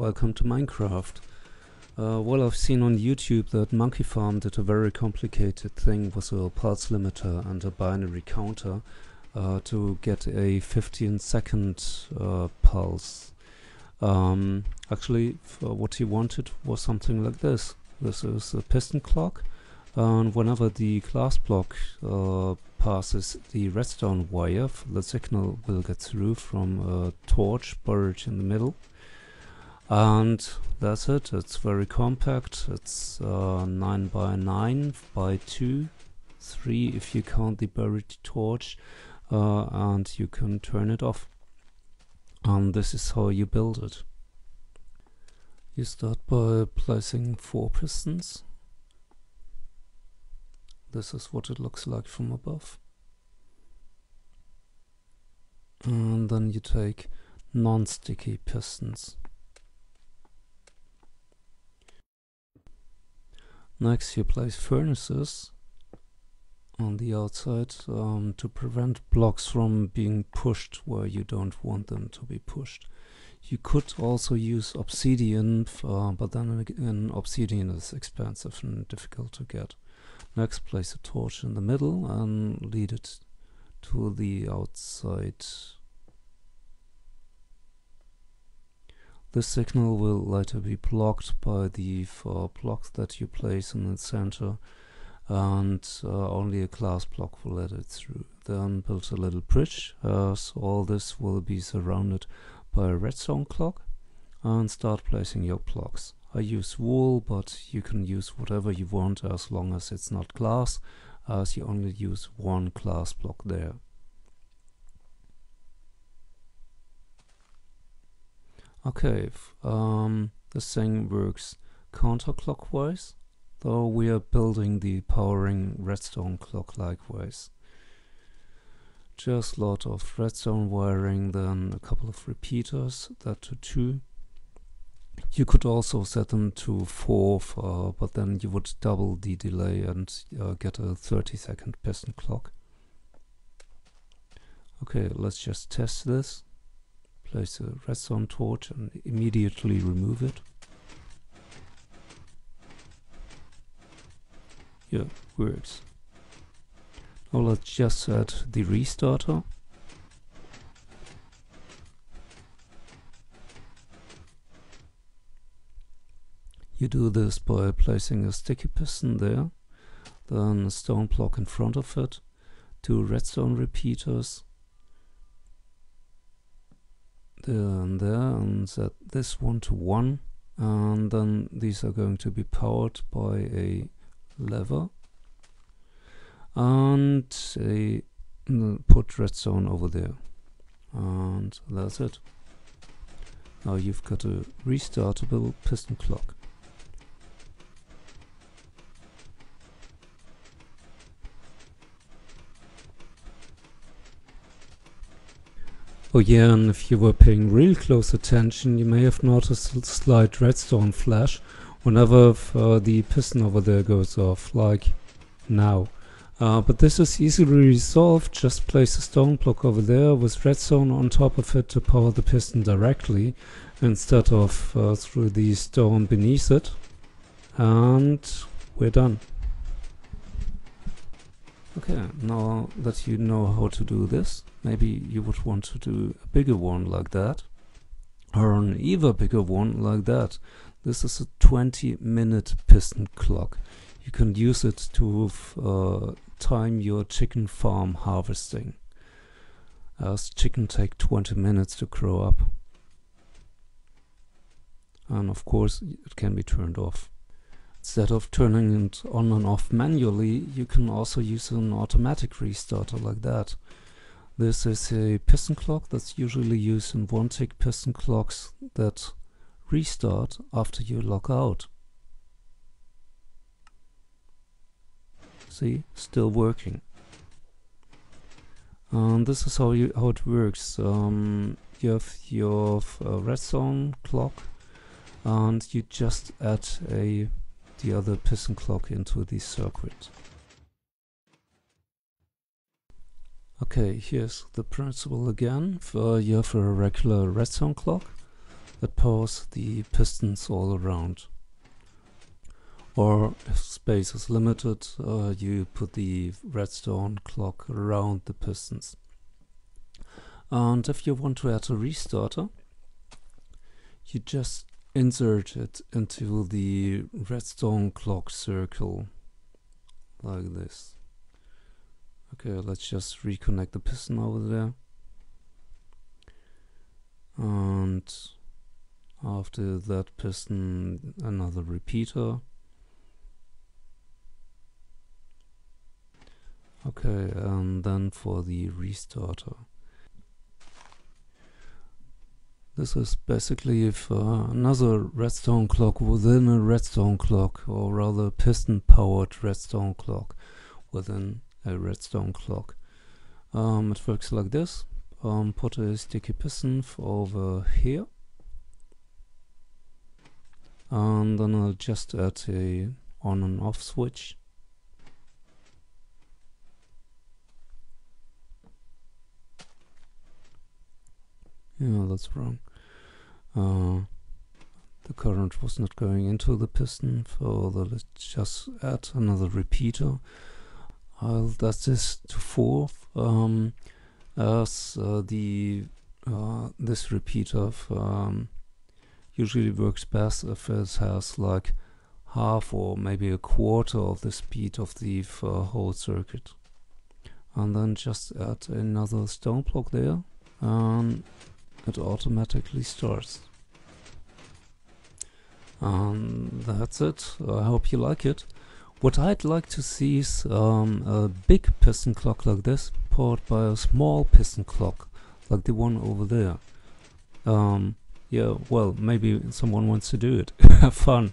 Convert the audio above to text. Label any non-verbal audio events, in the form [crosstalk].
welcome to Minecraft. Uh, well, I've seen on YouTube that Monkeyfarm did a very complicated thing with a pulse limiter and a binary counter uh, to get a 15 second uh, pulse. Um, actually, what he wanted was something like this. This is a piston clock, and whenever the glass block uh, passes the redstone wire, the signal will get through from a torch buried in the middle. And that's it, it's very compact, it's uh, 9 by 9 by 2, 3 if you count the buried torch, uh, and you can turn it off. And this is how you build it. You start by placing four pistons this is what it looks like from above. And then you take non-sticky pistons. Next you place furnaces on the outside um, to prevent blocks from being pushed where you don't want them to be pushed. You could also use obsidian, uh, but then again obsidian is expensive and difficult to get. Next place a torch in the middle and lead it to the outside. This signal will later be blocked by the four blocks that you place in the center and uh, only a glass block will let it through. Then build a little bridge uh, so all this will be surrounded by a redstone clock and start placing your blocks. I use wool, but you can use whatever you want as long as it's not glass, as you only use one glass block there. Okay, um, this thing works counterclockwise, though we are building the powering redstone clock likewise. Just a lot of redstone wiring, then a couple of repeaters, that to two. You could also set them to 4, uh, but then you would double the delay and uh, get a 30 second piston clock. Okay, let's just test this. Place a redstone torch and immediately remove it. Yeah, works. Now let's just set the restarter. You do this by placing a sticky piston there, then a stone block in front of it, two redstone repeaters and there, and set this one to one, and then these are going to be powered by a lever and a put redstone over there and that's it. Now you've got a restartable piston clock Oh yeah, and if you were paying real close attention, you may have noticed a slight redstone flash whenever uh, the piston over there goes off, like now. Uh, but this is easily resolved, just place a stone block over there with redstone on top of it to power the piston directly instead of uh, through the stone beneath it. And we're done. Okay, now that you know how to do this, maybe you would want to do a bigger one like that, or an even bigger one like that. This is a 20 minute piston clock. You can use it to uh, time your chicken farm harvesting, as chicken take 20 minutes to grow up. And of course, it can be turned off. Instead of turning it on and off manually, you can also use an automatic restarter like that. This is a piston clock that's usually used in one-tick piston clocks that restart after you log out. See, still working. And this is how you how it works. Um, you have your uh, redstone clock, and you just add a the other piston clock into the circuit. Okay, here's the principle again. For you have a regular redstone clock, that powers the pistons all around. Or if space is limited, uh, you put the redstone clock around the pistons. And if you want to add a restarter, you just insert it into the redstone clock circle like this. Okay, let's just reconnect the piston over there. And after that piston, another repeater. Okay, and then for the restarter. This is basically if uh, another redstone clock within a redstone clock, or rather piston powered redstone clock within a redstone clock. Um, it works like this. Um, put a sticky piston over here. And then I'll just add a on and off switch. Yeah, that's wrong. Uh, the current was not going into the piston, further let's just add another repeater. I'll add this to 4 um, as uh, the uh, this repeater um, usually works best if it has like half or maybe a quarter of the speed of the uh, whole circuit and then just add another stone block there and it automatically starts. And that's it. I hope you like it. What I'd like to see is um, a big piston clock like this powered by a small piston clock like the one over there. Um, yeah, well, maybe someone wants to do it. [laughs] Have fun.